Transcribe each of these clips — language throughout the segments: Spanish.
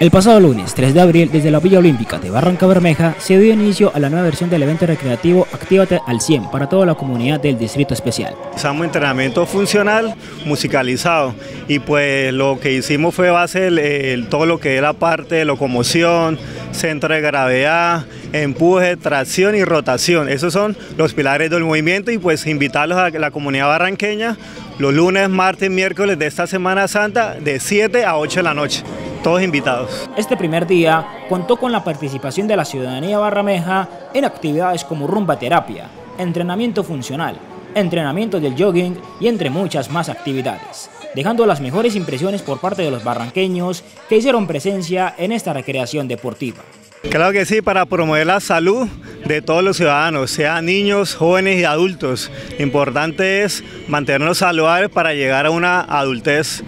El pasado lunes 3 de abril, desde la Villa Olímpica de Barranca Bermeja, se dio inicio a la nueva versión del evento recreativo Actívate al 100 para toda la comunidad del Distrito Especial. Usamos entrenamiento funcional musicalizado y pues lo que hicimos fue base el, todo lo que es la parte de locomoción, centro de gravedad, empuje, tracción y rotación. Esos son los pilares del movimiento y pues invitarlos a la comunidad barranqueña los lunes, martes, miércoles de esta Semana Santa de 7 a 8 de la noche todos invitados. Este primer día contó con la participación de la ciudadanía barrameja en actividades como rumba terapia, entrenamiento funcional, entrenamiento del jogging y entre muchas más actividades, dejando las mejores impresiones por parte de los barranqueños que hicieron presencia en esta recreación deportiva. Claro que sí, para promover la salud de todos los ciudadanos, sean niños, jóvenes y adultos. Importante es mantenernos saludables para llegar a una adultez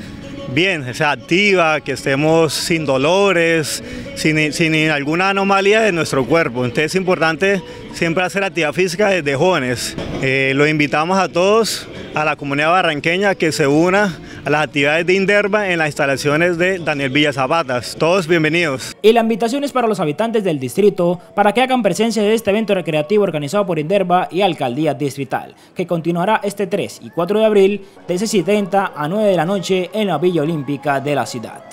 bien, sea, activa, que estemos sin dolores, sin, alguna anomalía de nuestro cuerpo. Entonces es importante siempre hacer actividad física desde jóvenes. Eh, lo invitamos a todos, a la comunidad barranqueña, que se una a las actividades de Inderva en las instalaciones de Daniel Villa Zapatas. Todos bienvenidos. Y la invitación es para los habitantes del distrito para que hagan presencia de este evento recreativo organizado por Inderva y Alcaldía Distrital, que continuará este 3 y 4 de abril de 6.30 a 9 de la noche en la Villa Olímpica de la ciudad.